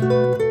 Música